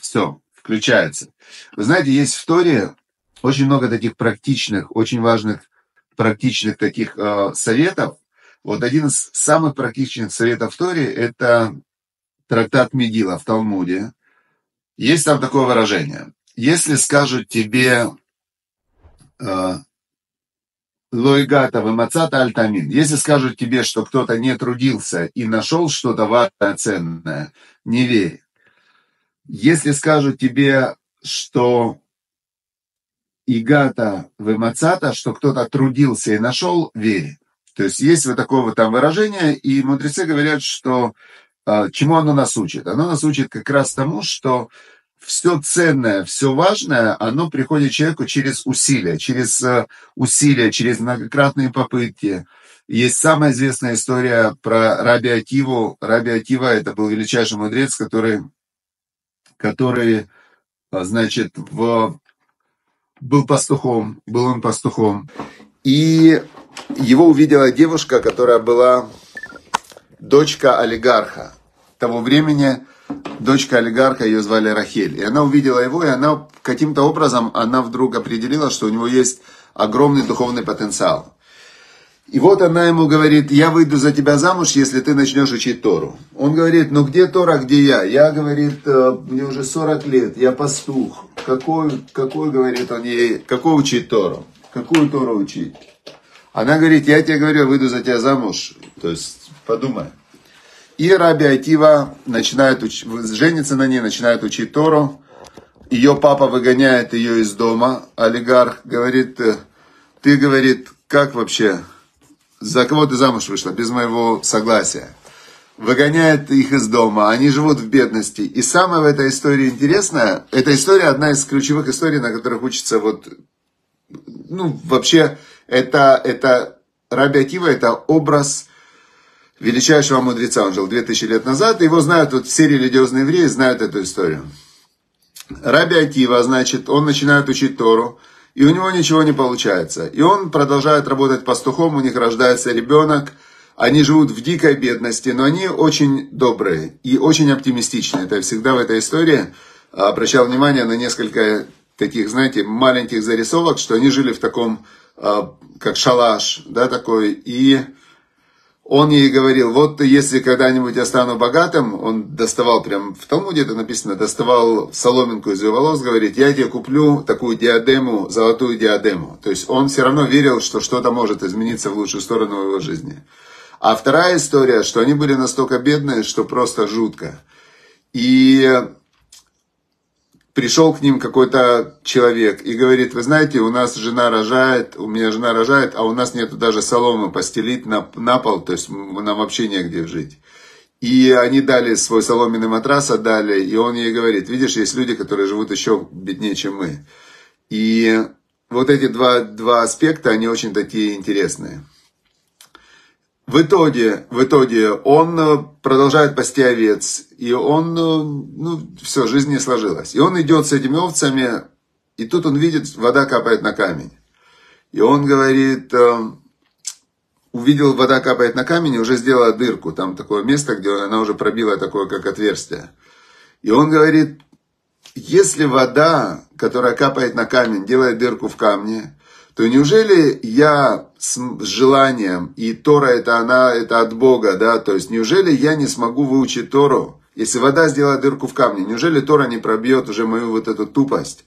Все, включается. Вы знаете, есть в Торе очень много таких практичных, очень важных практичных таких э, советов. Вот один из самых практичных советов в Торе – это трактат Медила в Талмуде. Есть там такое выражение. Если скажут тебе э, Лойгата вымацата альтамин. Если скажут тебе, что кто-то не трудился и нашел что-то важное, ценное, не верь. Если скажут тебе, что игата вымацата, что кто-то трудился и нашел, верь. То есть есть вот такое вот там выражение, и мудрецы говорят, что э, чему оно нас учит? Оно нас учит как раз тому, что все ценное, все важное, оно приходит человеку через усилия, через э, усилия, через многократные попытки. Есть самая известная история про Раби Ативу. Раби Атива – это был величайший мудрец, который, который э, значит, в, был пастухом, был он пастухом. И его увидела девушка, которая была дочка олигарха. Того времени дочка олигарха, ее звали Рахель. И она увидела его, и она каким-то образом, она вдруг определила, что у него есть огромный духовный потенциал. И вот она ему говорит, я выйду за тебя замуж, если ты начнешь учить Тору. Он говорит, ну где Тора, где я? Я, говорит, «Э, мне уже 40 лет, я пастух. Какой, какой, говорит он ей, какой учить Тору? Какую Тору учить? Она говорит, я тебе говорю, выйду за тебя замуж. То есть, подумай. И Раби Айтива начинает уч... женится на ней, начинает учить Тору. Ее папа выгоняет ее из дома. Олигарх говорит, «Э, ты, говорит, как вообще, за кого ты замуж вышла, без моего согласия? Выгоняет их из дома, они живут в бедности. И самое в этой истории интересное, эта история одна из ключевых историй, на которых учится вот, ну, вообще, это, это Раби Атива, это образ величайшего мудреца. Он жил 2000 лет назад. Его знают, вот все религиозные евреи знают эту историю. Раби Атива, значит, он начинает учить Тору, и у него ничего не получается. И он продолжает работать пастухом, у них рождается ребенок, они живут в дикой бедности, но они очень добрые и очень оптимистичные. Это всегда в этой истории обращал внимание на несколько таких, знаете, маленьких зарисовок, что они жили в таком, а, как шалаш, да, такой, и он ей говорил, вот если когда-нибудь я стану богатым, он доставал, прям в Талмуде это написано, доставал соломинку из ее волос, говорит, я тебе куплю такую диадему, золотую диадему. То есть он все равно верил, что что-то может измениться в лучшую сторону его жизни. А вторая история, что они были настолько бедные, что просто жутко. И пришел к ним какой-то человек и говорит, вы знаете, у нас жена рожает, у меня жена рожает, а у нас нету даже соломы постелить на, на пол, то есть нам вообще негде жить. И они дали свой соломенный матрас, отдали, и он ей говорит, видишь, есть люди, которые живут еще беднее, чем мы. И вот эти два, два аспекта, они очень такие интересные. В итоге, в итоге он э, продолжает пасти овец, и он, э, ну, все, жизнь не сложилась. И он идет с этими овцами, и тут он видит, вода капает на камень. И он говорит, э, увидел, вода капает на камень, и уже сделала дырку, там такое место, где она уже пробила такое, как отверстие. И он говорит, если вода, которая капает на камень, делает дырку в камне, то неужели я с желанием, и Тора это она, это от Бога, да, то есть неужели я не смогу выучить Тору, если вода сделает дырку в камне, неужели Тора не пробьет уже мою вот эту тупость?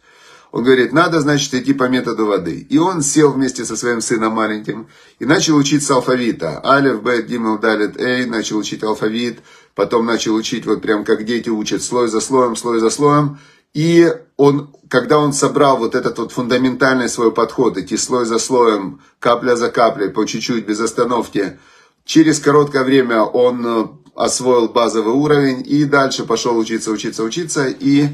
Он говорит, надо, значит, идти по методу воды. И он сел вместе со своим сыном маленьким и начал учить алфавита. Алиф, Бет, Гимел, Далит, Эй, начал учить алфавит, потом начал учить вот прям как дети учат, слой за слоем, слой за слоем. И он, когда он собрал вот этот вот фундаментальный свой подход, идти слой за слоем, капля за каплей, по чуть-чуть, без остановки, через короткое время он э, освоил базовый уровень и дальше пошел учиться, учиться, учиться. И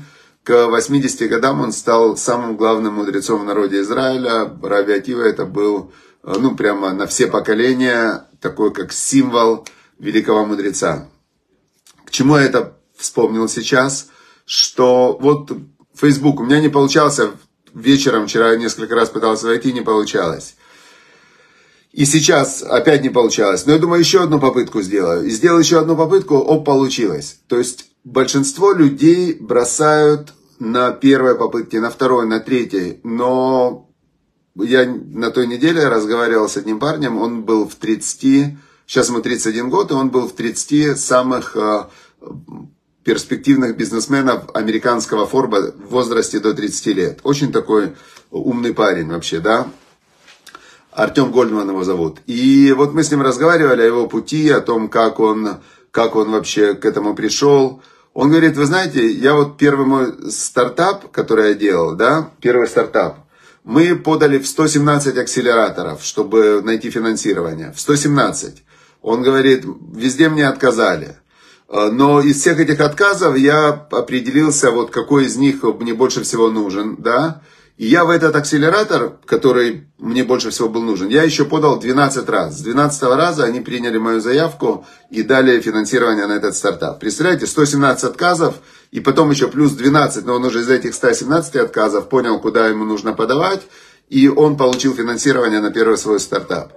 к 80 годам он стал самым главным мудрецом в народе Израиля. Раби это был, э, ну, прямо на все поколения, такой как символ великого мудреца. К чему я это вспомнил сейчас? Что вот Facebook у меня не получался вечером, вчера несколько раз пытался войти, не получалось. И сейчас опять не получалось. Но я думаю, еще одну попытку сделаю. И сделал еще одну попытку, оп, получилось. То есть большинство людей бросают на первой попытке, на второй, на третьей. Но я на той неделе разговаривал с одним парнем, он был в 30, сейчас ему 31 год, и он был в 30 самых э, перспективных бизнесменов американского форба в возрасте до 30 лет. Очень такой умный парень вообще, да. Артем Гольдман его зовут. И вот мы с ним разговаривали о его пути, о том, как он, как он вообще к этому пришел. Он говорит, вы знаете, я вот первый мой стартап, который я делал, да, первый стартап, мы подали в 117 акселераторов, чтобы найти финансирование. В 117. Он говорит, везде мне отказали. Э, но из всех этих отказов я определился, вот какой из них мне больше всего нужен, да. И я в этот акселератор, который мне больше всего был нужен, я еще подал 12 раз. С 12 раза они приняли мою заявку и дали финансирование на этот стартап. Представляете, 117 отказов, и потом еще плюс 12, но он уже из этих 117 отказов понял, куда ему нужно подавать, и он получил финансирование на первый свой стартап.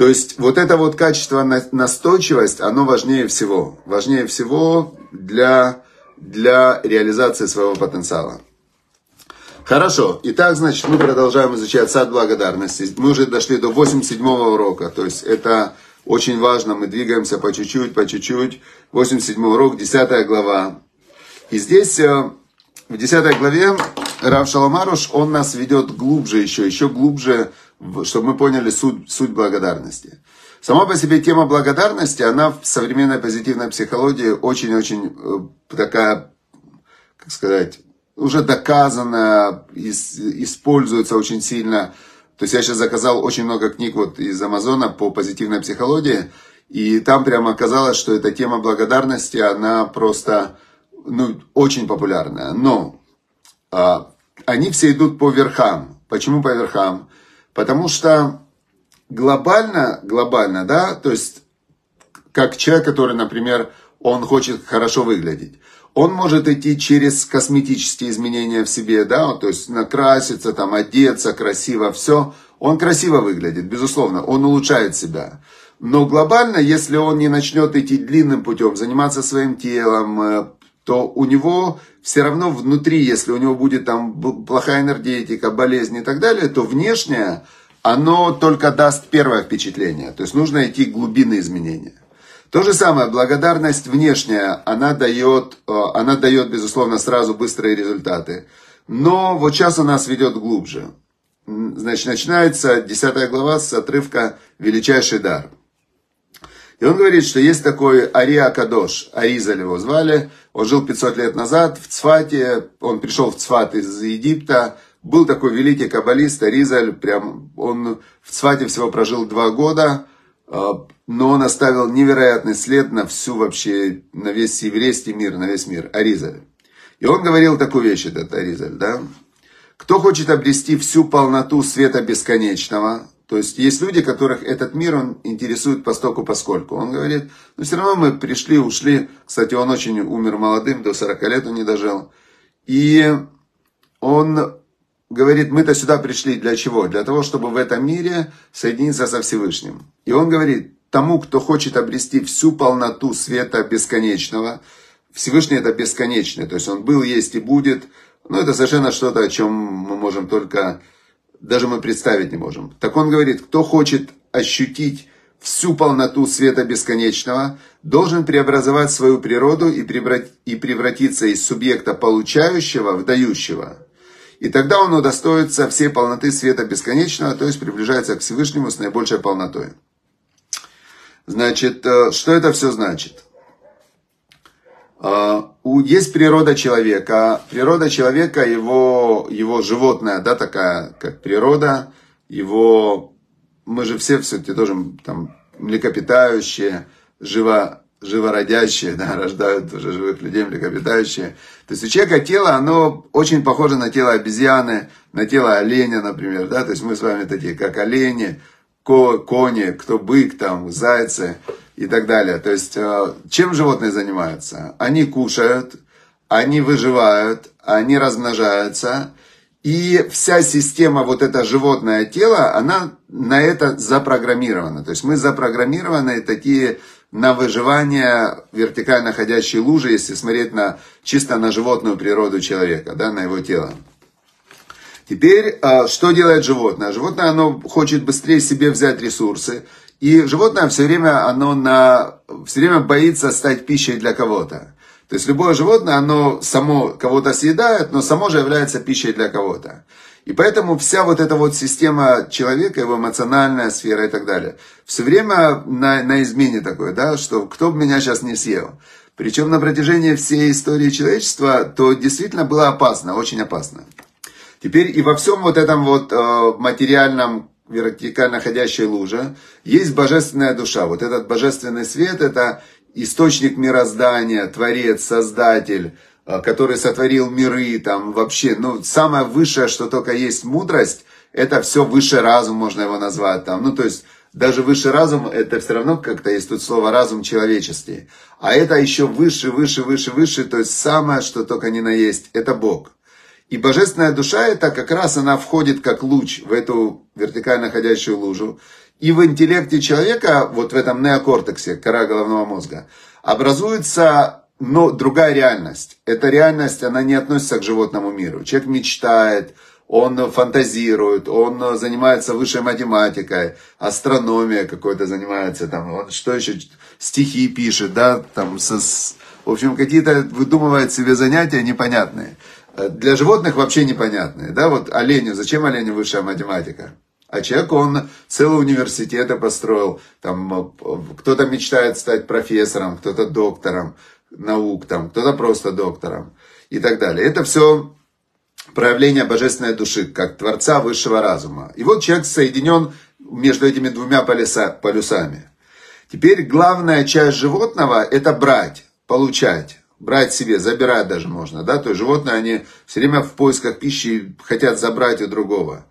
То есть вот это вот качество настойчивость, оно важнее всего. Важнее всего для, для реализации своего потенциала. Хорошо. Итак, значит, мы продолжаем изучать сад благодарности. Мы уже дошли до 87 урока. То есть это очень важно. Мы двигаемся по чуть-чуть, по чуть-чуть. 87 урок, 10 глава. И здесь, э, в 10 главе, Рав Шаламаруш, он нас ведет глубже еще, еще глубже, чтобы мы поняли суть, суть благодарности. Сама по себе тема благодарности, она в современной позитивной психологии очень-очень э, такая, как сказать, уже доказано, используется очень сильно. То есть я сейчас заказал очень много книг вот из Амазона по позитивной психологии, и там прямо оказалось, что эта тема благодарности, она просто ну, очень популярная. Но а, они все идут по верхам. Почему по верхам? Потому что глобально, глобально, да, то есть как человек, который, например, он хочет хорошо выглядеть. Он может идти через косметические изменения в себе, да, то есть накраситься, там, одеться красиво, все. Он красиво выглядит, безусловно, он улучшает себя. Но глобально, если он не начнет идти длинным путем, заниматься своим телом, э, то у него все равно внутри, если у него будет там плохая энергетика, болезнь и так далее, то внешнее, оно только даст первое впечатление. То есть нужно идти глубины изменения. То же самое, благодарность внешняя, она дает, э, она дает, безусловно, сразу быстрые результаты. Но вот сейчас у нас ведет глубже. Значит, начинается 10 глава с отрывка «Величайший дар». И он говорит, что есть такой Ария Кадош, Аризаль его звали, он жил 500 лет назад в Цфате, он пришел в Цфат из Египта, был такой великий каббалист Аризаль, прям он в Цфате всего прожил два года, а, но он оставил невероятный след на всю вообще, на весь еврейский мир, на весь мир, Аризаль. И он говорил такую вещь, этот Аризаль, да? Кто хочет обрести всю полноту света бесконечного, то есть есть люди, которых этот мир он интересует постоку поскольку. Он говорит, «Ну, все равно мы пришли, ушли. Кстати, он очень умер молодым, до 40 лет он не дожил. И он говорит, мы-то сюда пришли для чего? Для того, чтобы в этом мире соединиться со Всевышним. И он говорит, тому, кто хочет обрести всю полноту света бесконечного, Всевышний это бесконечный, то есть он был, есть и будет, но это совершенно что-то, о чем мы можем только, даже мы представить не можем. Так он говорит, кто хочет ощутить всю полноту света бесконечного, должен преобразовать свою природу и превратиться из субъекта получающего в дающего. И тогда он удостоится всей полноты света бесконечного, то есть приближается к Всевышнему с наибольшей полнотой. Значит, э, что это все значит? Э, есть природа человека. Природа человека, его, его животное, да, такая, как природа, его, мы же все все-таки тоже там млекопитающие, живо, живородящие, да, рождают уже живых людей, млекопитающие. То есть у человека тело, оно очень похоже на тело обезьяны, на тело оленя, например, да, то есть мы с вами такие, как олени, кони, кто бык, там, зайцы и так далее. То есть, э, чем животные занимаются? Они кушают, они выживают, они размножаются, И вся система, вот это животное тело, она на это запрограммирована. То есть мы запрограммированы такие на выживание вертикально ходящей лужи, если смотреть на, чисто на животную природу человека, да, на его тело. Теперь, а, что делает животное? Животное, оно хочет быстрее себе взять ресурсы, и животное все время, оно на, все время боится стать пищей для кого-то. То есть любое животное, оно само кого-то съедает, но само же является пищей для кого-то. И поэтому вся вот эта вот система человека, его эмоциональная сфера и так далее, все время на, на измене такой, да, что кто бы меня сейчас не съел. Причем на протяжении всей истории человечества, то действительно было опасно, очень опасно. Теперь и во всем вот этом вот э, материальном вертикально ходящей луже есть божественная душа. Вот этот божественный свет, это источник мироздания, творец, создатель, э, который сотворил миры, там вообще, ну, самое высшее, что только есть мудрость, это все высший разум, можно его назвать там. Ну, то есть, даже высший разум, это все равно как-то есть тут слово разум человеческий. А это еще выше, выше, выше, выше, то есть самое, что только не на есть, это Бог. И божественная душа, это как раз она входит как луч в эту вертикально ходящую лужу. И в интеллекте человека, вот в этом неокортексе, кора головного мозга, образуется но другая реальность. Эта реальность, она не относится к животному миру. Человек мечтает, он фантазирует, он занимается высшей математикой, астрономией какой-то занимается, там, он что еще, стихи пишет, да, там, со, в общем, какие-то выдумывает себе занятия непонятные. Э, для животных вообще непонятные. Да, вот оленю, зачем оленю высшая математика? А человек, он целые университеты построил, там э, кто-то мечтает стать профессором, кто-то доктором наук, там, кто-то просто доктором и так далее. Это все проявление божественной души, как Творца высшего разума. И вот человек соединен между этими двумя полюса, полюсами. Теперь главная часть животного – это брать, получать брать себе, забирать даже можно, да, то есть животные, они все время в поисках пищи хотят забрать у другого.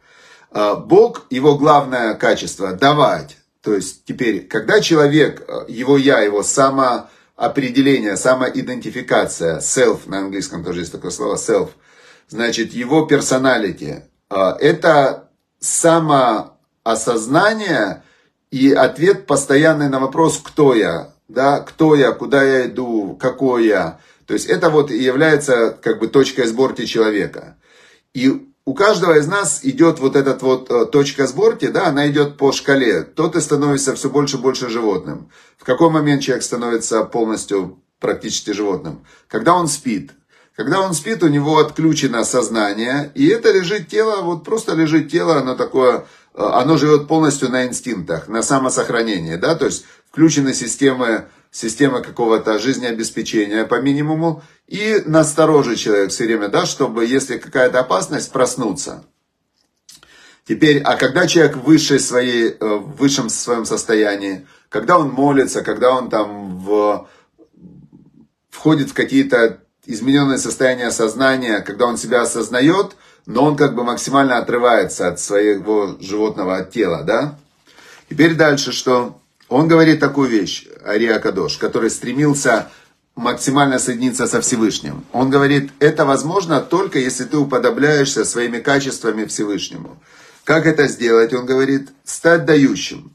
А, Бог, его главное качество – давать. То есть теперь, когда человек, а, его я, его самоопределение, самоидентификация, self, на английском тоже есть такое слово self, значит, его персоналити, а, это самоосознание и ответ постоянный на вопрос «кто я?», да, кто я, куда я иду, какой я. То есть это вот и является как бы точкой сборки человека. И у каждого из нас идет вот эта вот э, точка сборки, да, она идет по шкале. Тот и становится все больше и больше животным. В какой момент человек становится полностью практически животным? Когда он спит. Когда он спит, у него отключено сознание, и это лежит тело, вот просто лежит тело, оно такое, оно живет полностью на инстинктах, на самосохранении, да, то есть включены системы, система какого-то жизнеобеспечения по минимуму, и настороже человек все время, да, чтобы, если какая-то опасность, проснуться. Теперь, а когда человек в, высшей своей, э, в высшем своем состоянии, когда он молится, когда он там в, входит в какие-то измененное состояние сознания, когда он себя осознает, но он как бы максимально отрывается от своего животного тела, да? Теперь дальше что? Он говорит такую вещь, Ария Кадош, который стремился максимально соединиться со Всевышним. Он говорит, это возможно только если ты уподобляешься своими качествами Всевышнему. Как это сделать? Он говорит, стать дающим.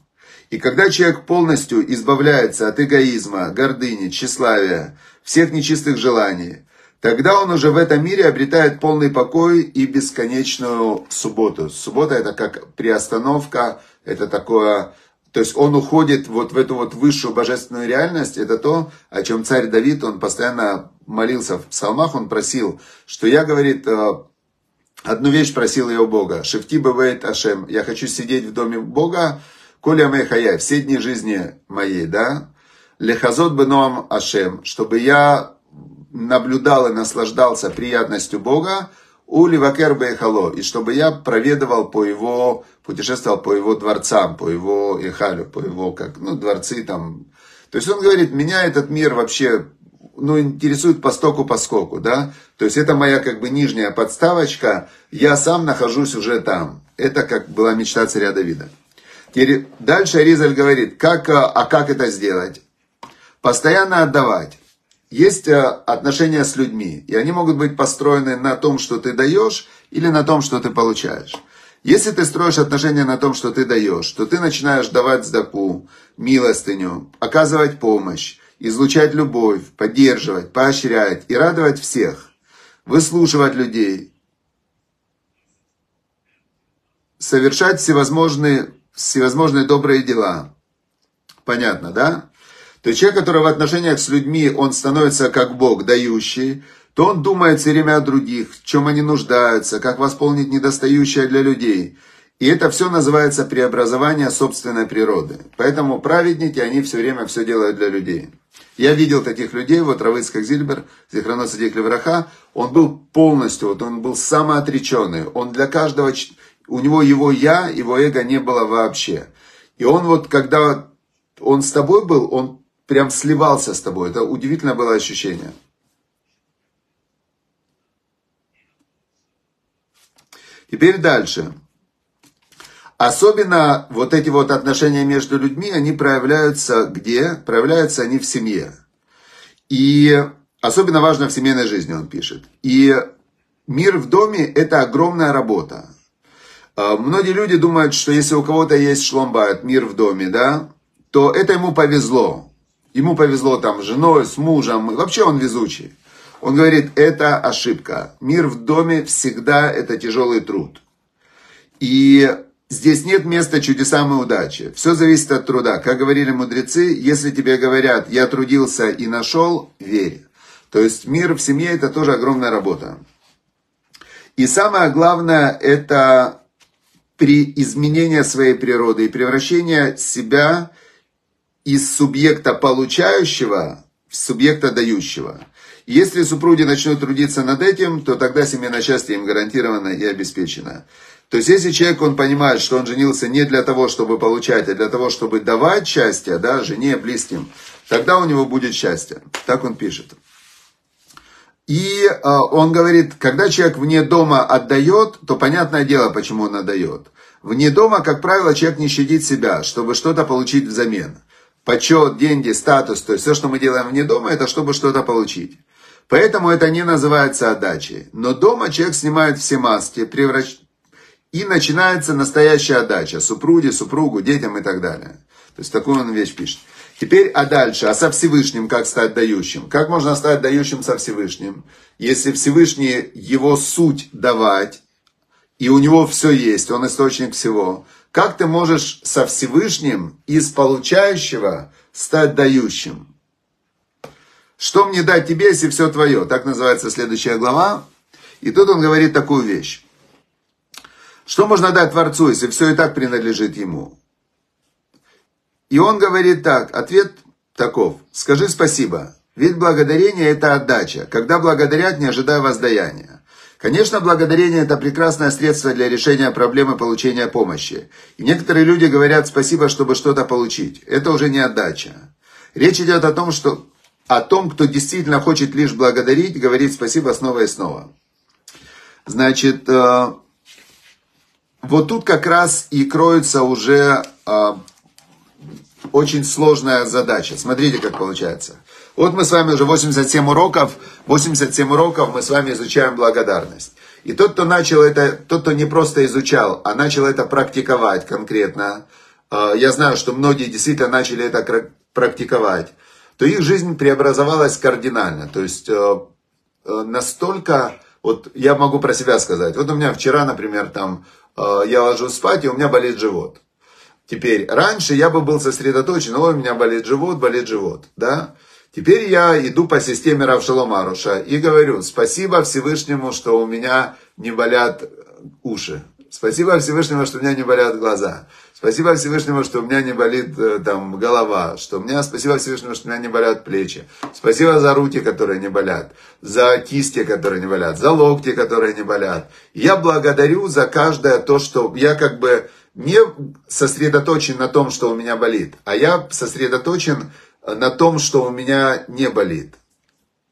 И когда человек полностью избавляется от эгоизма, гордыни, тщеславия, всех нечистых желаний, тогда он уже в этом мире обретает полный покой и бесконечную субботу. Суббота это как приостановка, это такое то есть он уходит вот в эту вот высшую божественную реальность. Это то, о чем царь Давид, он постоянно молился в псалмах, он просил, что я, говорит, э, одну вещь просил я у Бога. Шефти бывает Ашем. Я хочу сидеть в доме Бога, коля хая, все дни жизни моей, да. Лехазот бы Ашем, чтобы я наблюдал и наслаждался приятностью Бога, у Ливакер Бейхало, и чтобы я проведывал по его, путешествовал по его дворцам, по его Ихалю, по его, как, ну, дворцы там. То есть он говорит, меня этот мир вообще, ну, интересует по стоку, по скоку, да. То есть это моя, как бы, нижняя подставочка, я сам нахожусь уже там. Это как была мечта царя Давида. Дальше Аризаль говорит, как, а как это сделать? Постоянно отдавать. Есть э, отношения с людьми, и они могут быть построены на том, что ты даешь, или на том, что ты получаешь. Если ты строишь отношения на том, что ты даешь, то ты начинаешь давать сдаку, милостыню, оказывать помощь, излучать любовь, поддерживать, поощрять и радовать всех, выслушивать людей, совершать всевозможные, всевозможные добрые дела. Понятно, да? То человек, который в отношениях с людьми, он становится как Бог, дающий, то он думает все время о других, в чем они нуждаются, как восполнить недостающее для людей. И это все называется преобразование собственной природы. Поэтому праведники, они все время все делают для людей. Я видел таких людей, вот Равыцкак Зильбер, Зихрано Садик Левраха, он был полностью, вот он был самоотреченный. Он для каждого, у него его я, его эго не было вообще. И он вот, когда он с тобой был, он прям сливался с тобой. Это удивительное было ощущение. Теперь дальше. Особенно вот эти вот отношения между людьми, они проявляются где? Проявляются они в семье. И особенно важно в семейной жизни, он пишет. И мир в доме – это огромная работа. А, многие люди думают, что если у кого-то есть шломбайт, мир в доме, да, то это ему повезло. Ему повезло там с женой, с мужем, вообще он везучий. Он говорит, это ошибка. Мир в доме всегда это тяжелый труд. И здесь нет места чудесам и удачи. Все зависит от труда. Как говорили мудрецы, если тебе говорят, я трудился и нашел, верь. То есть мир в семье это тоже огромная работа. И самое главное, это при изменении своей природы и превращение себя из субъекта получающего в субъекта дающего. Если супруги начнут трудиться над этим, то тогда семейное счастье им гарантировано и обеспечено. То есть, если человек, он понимает, что он женился не для того, чтобы получать, а для того, чтобы давать счастье, да, жене, близким, тогда у него будет счастье. Так он пишет. И э, он говорит, когда человек вне дома отдает, то понятное дело, почему он отдает. Вне дома, как правило, человек не щадит себя, чтобы что-то получить взамен почет, деньги, статус, то есть все, что мы делаем вне дома, это чтобы что-то получить. Поэтому это не называется отдачей. Но дома человек снимает все маски, превращ... и начинается настоящая отдача супруге, супругу, детям и так далее. То есть такую он вещь пишет. Теперь, а дальше, а со Всевышним как стать дающим? Как можно стать дающим со Всевышним? Если Всевышний его суть давать, и у него все есть, он источник всего, как ты можешь со Всевышним из получающего стать дающим? Что мне дать тебе, если все твое? Так называется следующая глава. И тут он говорит такую вещь. Что можно дать Творцу, если все и так принадлежит ему? И он говорит так, ответ таков. Скажи спасибо, ведь благодарение это отдача. Когда благодарят, не ожидая воздаяния. Конечно, благодарение – это прекрасное средство для решения проблемы получения помощи. И некоторые люди говорят спасибо, чтобы что-то получить. Это уже не отдача. Речь идет о том, что о том, кто действительно хочет лишь благодарить, говорить спасибо снова и снова. Значит, э, вот тут как раз и кроется уже э, очень сложная задача. Смотрите, как получается. Вот мы с вами уже 87 уроков, 87 уроков мы с вами изучаем благодарность. И тот, кто начал это, тот, кто не просто изучал, а начал это практиковать конкретно, э, я знаю, что многие действительно начали это практиковать, то их жизнь преобразовалась кардинально. То есть э, э, настолько, вот я могу про себя сказать. Вот у меня вчера, например, там я ложусь спать, и у меня болит живот. Теперь, раньше я бы был сосредоточен, ой, у меня болит живот, болит живот, да? Теперь я иду по системе Равшаломаруша и говорю, спасибо Всевышнему, что у меня не болят уши. Спасибо Всевышнему, что у меня не болят глаза. Спасибо Всевышнему, что у меня не болит э, там голова. Что у меня, спасибо Всевышнему, что у меня не болят плечи. Спасибо за руки, которые не болят. За кисти, которые не болят. За локти, которые не болят. Я благодарю за каждое то, что я как бы не сосредоточен на том, что у меня болит, а я сосредоточен на том, что у меня не болит.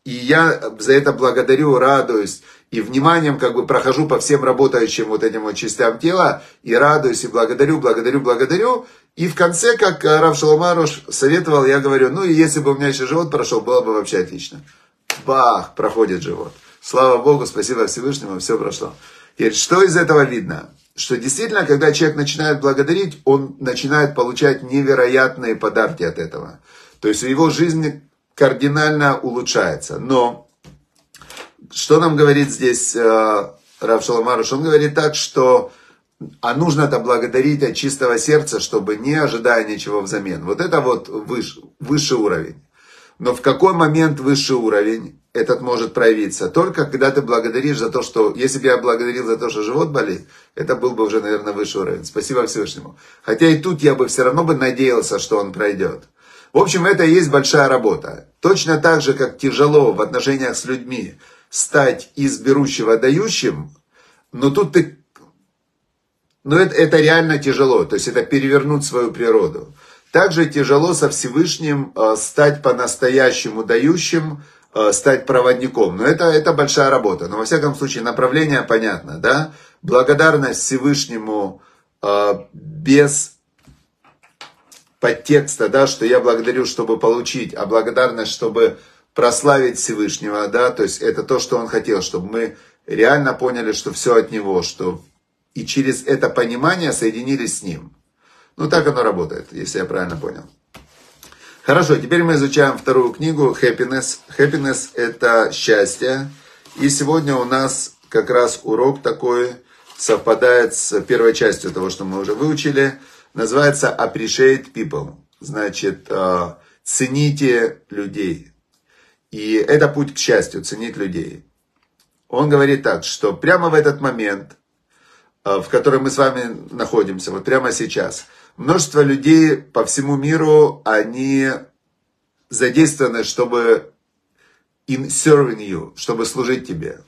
и я за это благодарю, радуюсь, и вниманием как бы прохожу по всем работающим вот этим вот частям тела, и радуюсь, и благодарю, благодарю, благодарю. И в конце, как Рав Шаломаруш советовал, я говорю, ну и если бы у меня еще живот прошел, было бы вообще отлично. Бах, проходит живот. Слава Богу, спасибо Всевышнему, все прошло. Теперь, что из этого видно? Что действительно, когда человек начинает благодарить, он начинает получать невероятные подарки от этого. То есть его жизни кардинально улучшается. Но что нам говорит здесь э, Рав Шаламаруш? Он говорит так, что а нужно это благодарить от чистого сердца, чтобы не ожидая ничего взамен. Вот это вот выше, высший уровень. Но в какой момент высший уровень этот может проявиться? Только когда ты благодаришь за то, что... Если бы я благодарил за то, что живот болит, это был бы уже, наверное, высший уровень. Спасибо Всевышнему. Хотя и тут я бы все равно бы надеялся, что он пройдет. В общем, это и есть большая работа. Точно так же, как тяжело в отношениях с людьми стать из берущего дающим, но тут ты... Но это, это реально тяжело, то есть это перевернуть свою природу. Также тяжело со Всевышним э, стать по-настоящему дающим, э, стать проводником. Но это, это большая работа. Но во всяком случае направление понятно, да? Благодарность Всевышнему э, без подтекста, да, что я благодарю, чтобы получить, а благодарность, чтобы прославить Всевышнего, да, то есть это то, что он хотел, чтобы мы реально поняли, что все от него, что и через это понимание соединились с ним. Ну, так оно работает, если я правильно понял. Хорошо, теперь мы изучаем вторую книгу Happiness. Happiness – это счастье. И сегодня у нас как раз урок такой совпадает с первой частью того, что мы уже выучили – называется Appreciate People. Значит, э, цените людей. И это путь к счастью, ценить людей. Он говорит так, что прямо в этот момент, э, в котором мы с вами находимся, вот прямо сейчас, множество людей по всему миру, они задействованы, чтобы in serving you, чтобы служить тебе.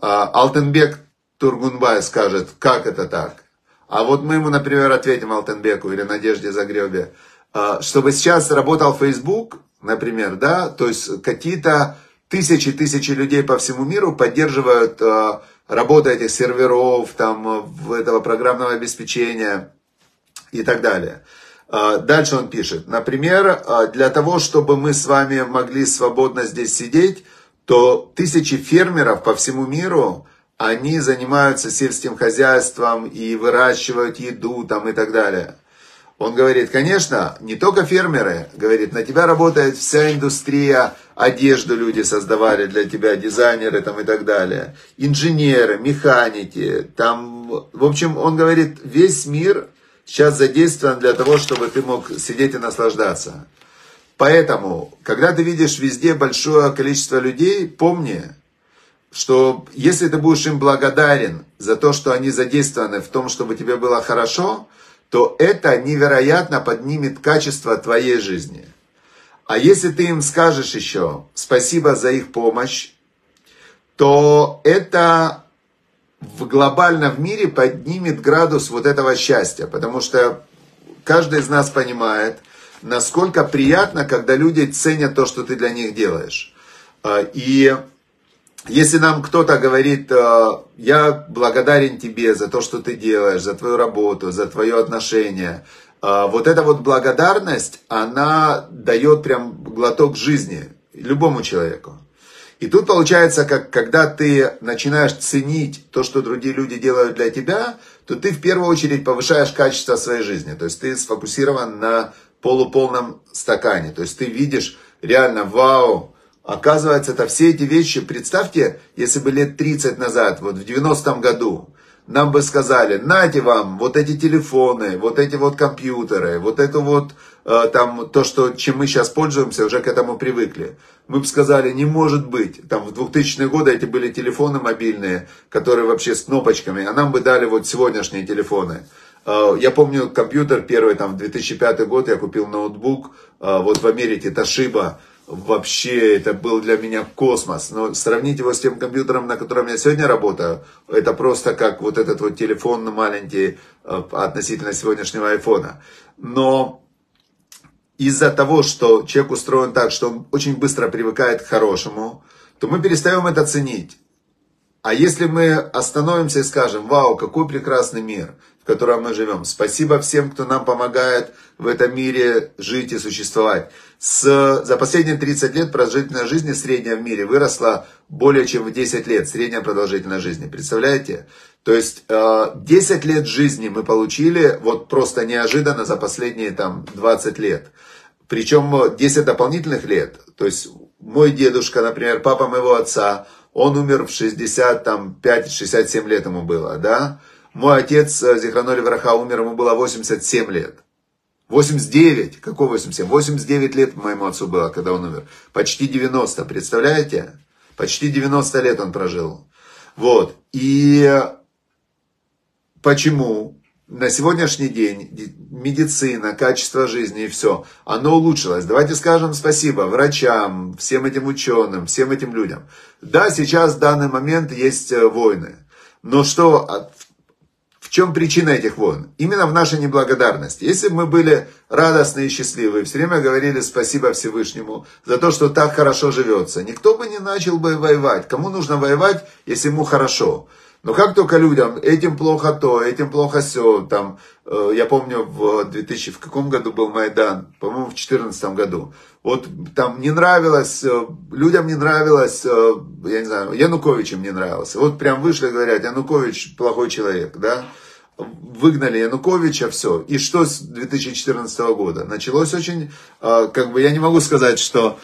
А Алтенбек Тургунбай скажет, как это так? А вот мы ему, например, ответим Алтенбеку или Надежде Загребе, а, чтобы сейчас работал Facebook, например, да, то есть какие-то тысячи-тысячи людей по всему миру поддерживают а, работу этих серверов, там, этого программного обеспечения и так далее. А, дальше он пишет, например, для того, чтобы мы с вами могли свободно здесь сидеть, то тысячи фермеров по всему миру они занимаются сельским хозяйством и выращивают еду там и так далее. Он говорит, конечно, не только фермеры, говорит, на тебя работает вся индустрия, одежду люди создавали для тебя, дизайнеры там и так далее, инженеры, механики, там, в общем, он говорит, весь мир сейчас задействован для того, чтобы ты мог сидеть и наслаждаться. Поэтому, когда ты видишь везде большое количество людей, помни, что если ты будешь им благодарен за то, что они задействованы в том, чтобы тебе было хорошо, то это невероятно поднимет качество твоей жизни. А если ты им скажешь еще спасибо за их помощь, то это в глобальном мире поднимет градус вот этого счастья, потому что каждый из нас понимает, насколько приятно, когда люди ценят то, что ты для них делаешь. А, и если нам кто-то говорит, э, я благодарен тебе за то, что ты делаешь, за твою работу, за твое отношение, э, вот эта вот благодарность, она дает прям глоток жизни любому человеку. И тут получается, как когда ты начинаешь ценить то, что другие люди делают для тебя, то ты в первую очередь повышаешь качество своей жизни. То есть ты сфокусирован на полуполном стакане. То есть ты видишь реально, вау, Оказывается, это все эти вещи, представьте, если бы лет 30 назад, вот в 90-м году, нам бы сказали, нате вам вот эти телефоны, вот эти вот компьютеры, вот это вот э, там то, что, чем мы сейчас пользуемся, уже к этому привыкли. Мы бы сказали, не может быть. Там в 2000-е годы эти были телефоны мобильные, которые вообще с кнопочками, а нам бы дали вот сегодняшние телефоны. Э, я помню компьютер первый, там в 2005 год я купил ноутбук, э, вот в Америке, Toshiba, вообще это был для меня космос. Но сравнить его с тем компьютером, на котором я сегодня работаю, это просто как вот этот вот телефон маленький э, относительно сегодняшнего айфона. Но из-за того, что человек устроен так, что он очень быстро привыкает к хорошему, то мы перестаем это ценить. А если мы остановимся и скажем, вау, какой прекрасный мир, в котором мы живем. Спасибо всем, кто нам помогает в этом мире жить и существовать. С, за последние 30 лет продолжительность жизни средняя в мире выросла более чем в 10 лет, средняя продолжительность жизни. Представляете? То есть 10 э, лет жизни мы получили вот просто неожиданно за последние там 20 лет. Причем 10 дополнительных лет. То есть мой дедушка, например, папа моего отца, он умер в 65-67 лет ему было, да. Мой отец, э, Зихраноли Враха, умер, ему было 87 лет. 89, какой 87? 89 лет моему отцу было, когда он умер. Почти 90, представляете? Почти 90 лет он прожил. Вот. И почему на сегодняшний день медицина, качество жизни и все, оно улучшилось. Давайте скажем спасибо врачам, всем этим ученым, всем этим людям. Да, сейчас в данный момент есть э, войны. Но что, в чем причина этих войн? Именно в нашей неблагодарности. Если бы мы были радостны и счастливы, все время говорили спасибо Всевышнему за то, что так хорошо живется, никто бы не начал бы воевать. Кому нужно воевать, если ему хорошо? Но как только людям, этим плохо то, этим плохо все, там, э, я помню, в 2000, в каком году был Майдан, по-моему, в 2014 году, вот там не нравилось, э, людям не нравилось, э, я не знаю, Януковичем не нравился, вот прям вышли, говорят, Янукович плохой человек, да, выгнали Януковича, все. И что с 2014 года? Началось очень, как бы я не могу сказать, что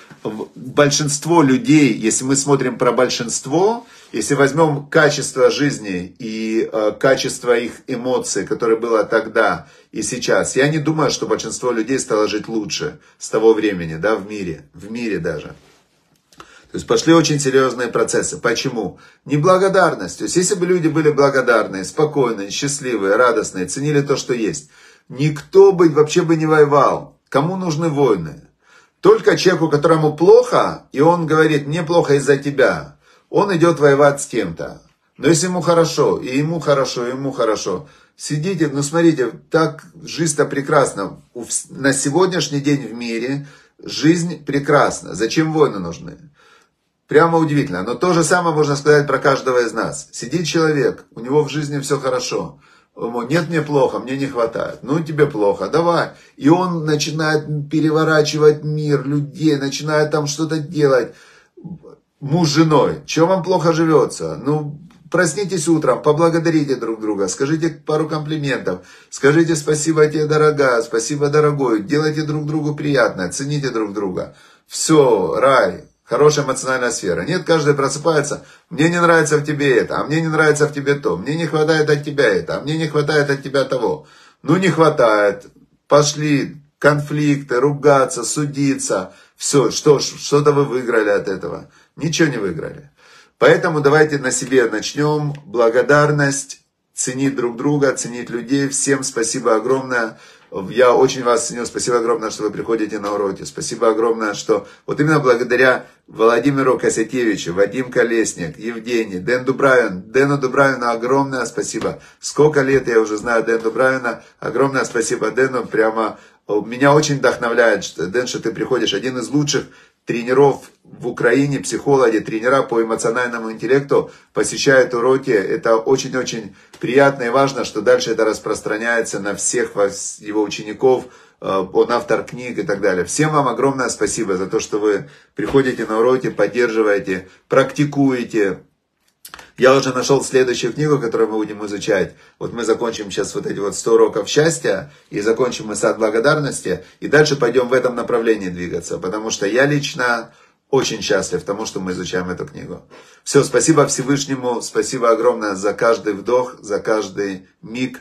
большинство людей, если мы смотрим про большинство, если возьмем качество жизни и э, качество их эмоций, которое было тогда и сейчас, я не думаю, что большинство людей стало жить лучше с того времени, да, в мире, в мире даже. То есть пошли очень серьезные процессы. Почему? Неблагодарность. То есть если бы люди были благодарные, спокойные, счастливые, радостные, ценили то, что есть, никто бы вообще бы не воевал. Кому нужны войны? Только человеку, которому плохо, и он говорит, мне плохо из-за тебя он идет воевать с кем-то. Но если ему хорошо, и ему хорошо, и ему хорошо, сидите, ну смотрите, так жизнь-то прекрасна. На сегодняшний день в мире жизнь прекрасна. Зачем войны нужны? Прямо удивительно. Но то же самое можно сказать про каждого из нас. Сидит человек, у него в жизни все хорошо. Ему, нет, мне плохо, мне не хватает. Ну, тебе плохо, давай. И он начинает переворачивать мир, людей, начинает там что-то делать муж с женой, чем вам плохо живется? Ну, проснитесь утром, поблагодарите друг друга, скажите пару комплиментов, скажите спасибо тебе, дорогая, спасибо, дорогой, делайте друг другу приятно, цените друг друга. Все, рай, хорошая эмоциональная сфера. Нет, каждый просыпается, мне не нравится в тебе это, а мне не нравится в тебе то, мне не хватает от тебя это, а мне не хватает от тебя того. Ну, не хватает, пошли конфликты, ругаться, судиться, все, что, что-то вы выиграли от этого. Ничего не выиграли. Поэтому давайте на себе начнем. Благодарность, ценить друг друга, ценить людей. Всем спасибо огромное. Я очень вас ценю. Спасибо огромное, что вы приходите на уроки. Спасибо огромное, что вот именно благодаря Владимиру Косякевичу, Вадим Колесник, Евгений, Дэн Дубравин. Дэну Дубравину огромное спасибо. Сколько лет я уже знаю Дэн Дубравина. Огромное спасибо Дэну. Прямо меня очень вдохновляет, что, Дэн, что ты приходишь. Один из лучших тренеров в Украине, психологи, тренера по эмоциональному интеллекту посещают уроки. Это очень-очень приятно и важно, что дальше это распространяется на всех его учеников, э, он автор книг и так далее. Всем вам огромное спасибо за то, что вы приходите на уроки, поддерживаете, практикуете, я уже нашел следующую книгу, которую мы будем изучать. Вот мы закончим сейчас вот эти вот 100 уроков счастья, и закончим мы сад благодарности, и дальше пойдем в этом направлении двигаться, потому что я лично очень счастлив тому, что мы изучаем эту книгу. Все, спасибо Всевышнему, спасибо огромное за каждый вдох, за каждый миг,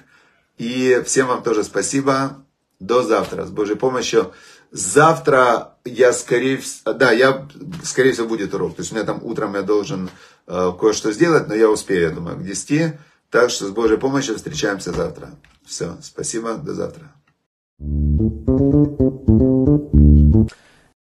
и всем вам тоже спасибо. До завтра. С Божьей помощью. Завтра я скорее всего, да, я, скорее всего, будет урок. То есть у меня там утром я должен э, кое-что сделать, но я успею, я думаю, к 10. Так что с Божьей помощью встречаемся завтра. Все, спасибо, до завтра.